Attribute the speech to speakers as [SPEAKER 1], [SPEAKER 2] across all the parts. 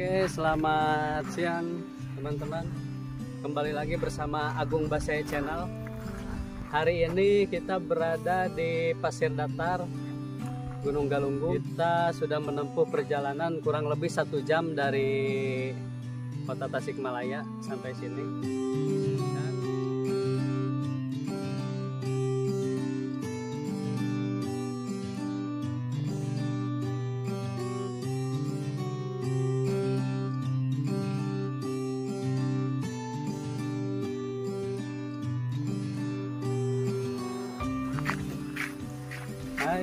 [SPEAKER 1] Oke, selamat siang teman-teman. Kembali lagi bersama Agung Basaya Channel. Hari ini kita berada di Pasir Datar, Gunung Galunggung. Kita sudah menempuh perjalanan kurang lebih satu jam dari kota Tasikmalaya sampai sini. Dan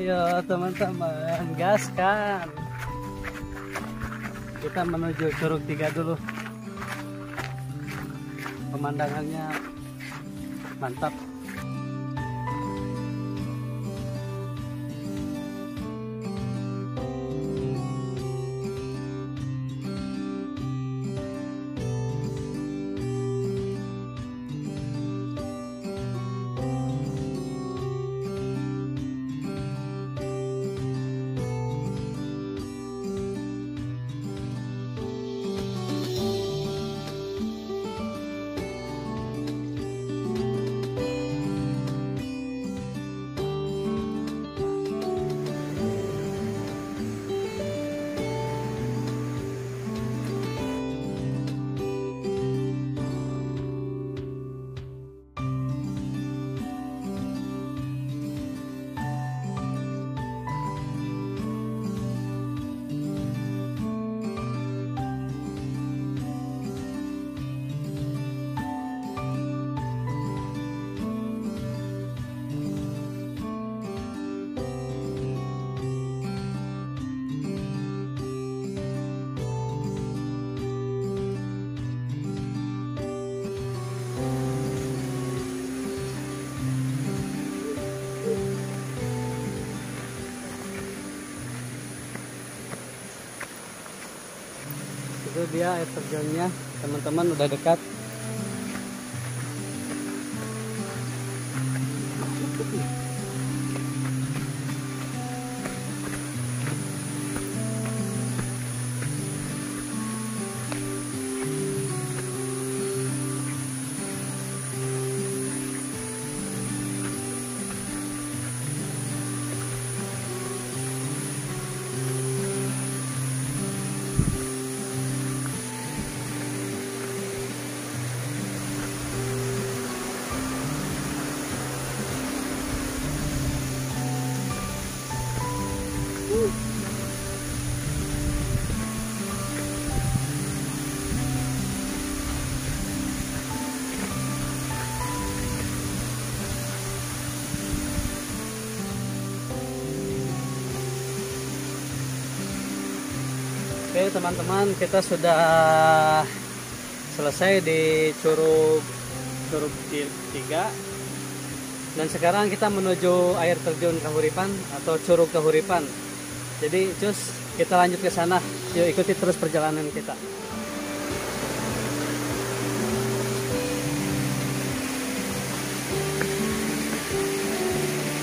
[SPEAKER 1] Ayo teman-teman, gaskan. Kita menuju Curug Tiga dulu. Pemandangannya mantap. Dia air terjunnya, teman-teman udah dekat. Oke teman-teman kita sudah selesai di Curug Curug Ti- Tiga dan sekarang kita menuju air terjun Kahuripan atau Curug Kahuripan. Jadi cus kita lanjut ke sana. Yuk ikuti terus perjalanan kita.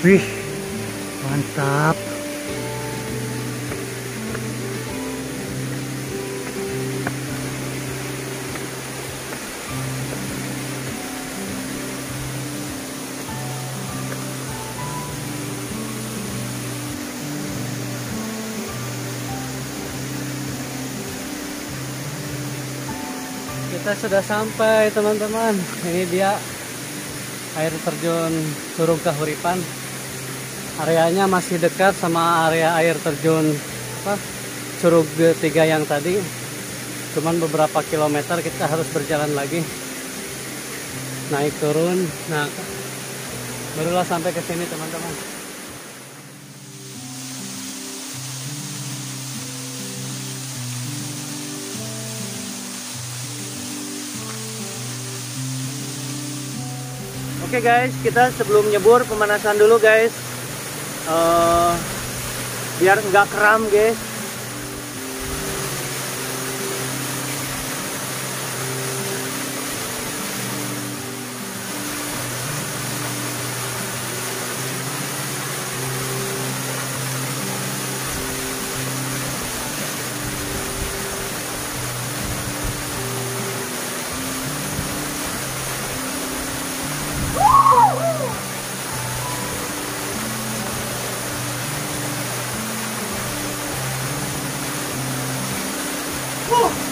[SPEAKER 2] Wih, mantap.
[SPEAKER 1] Kita sudah sampai teman-teman. Ini dia air terjun Curug Kahuripan. Areanya masih dekat sama area air terjun apa Curug Tiga yang tadi. Cuman beberapa kilometer kita harus berjalan lagi. Naik turun. Nah, barulah sampai ke sini teman-teman.
[SPEAKER 2] Oke guys, kita sebelum nyebur pemanasan dulu guys. Eh, biar nggak kram guys.
[SPEAKER 1] 哇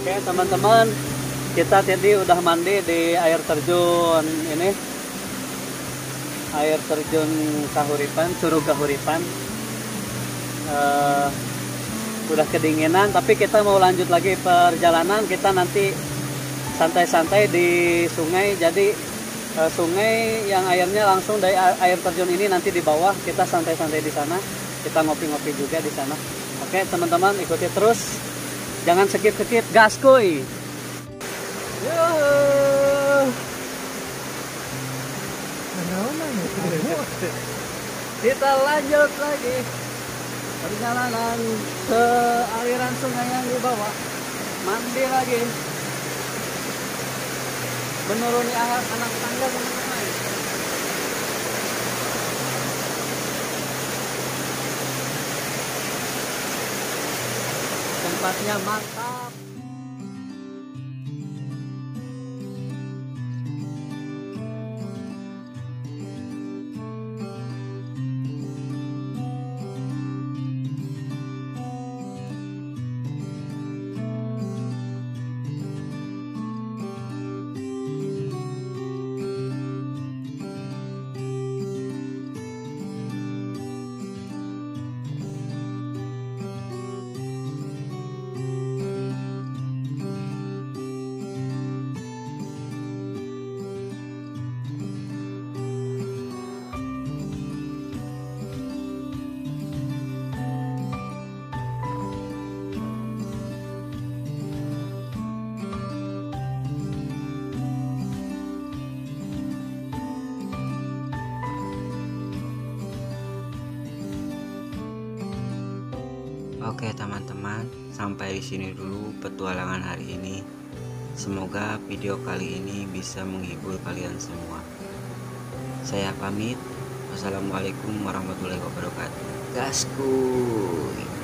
[SPEAKER 1] Oke teman-teman, kita tadi udah mandi di air terjun ini, air terjun Kahuripan, Curug Kahuripan. Eh, udah kedinginan, tapi kita mau lanjut lagi perjalanan. Kita nanti santai-santai di sungai. Jadi eh, sungai yang airnya langsung dari air terjun ini nanti di bawah. Kita santai-santai di sana. Kita ngopi-ngopi juga di sana. Oke teman-teman, ikuti terus. Jangan skip-skip, gas kuy. Kita lanjut lagi perjalanan ke aliran sungai yang di bawah. Mandi lagi. Menuruni anak, anak tangga. Tempatnya mantap.
[SPEAKER 3] Oke teman-teman, sampai di sini dulu petualangan hari ini. Semoga video kali ini bisa menghibur kalian semua. Saya pamit. Wassalamualaikum warahmatullahi wabarakatuh. Gaskuy.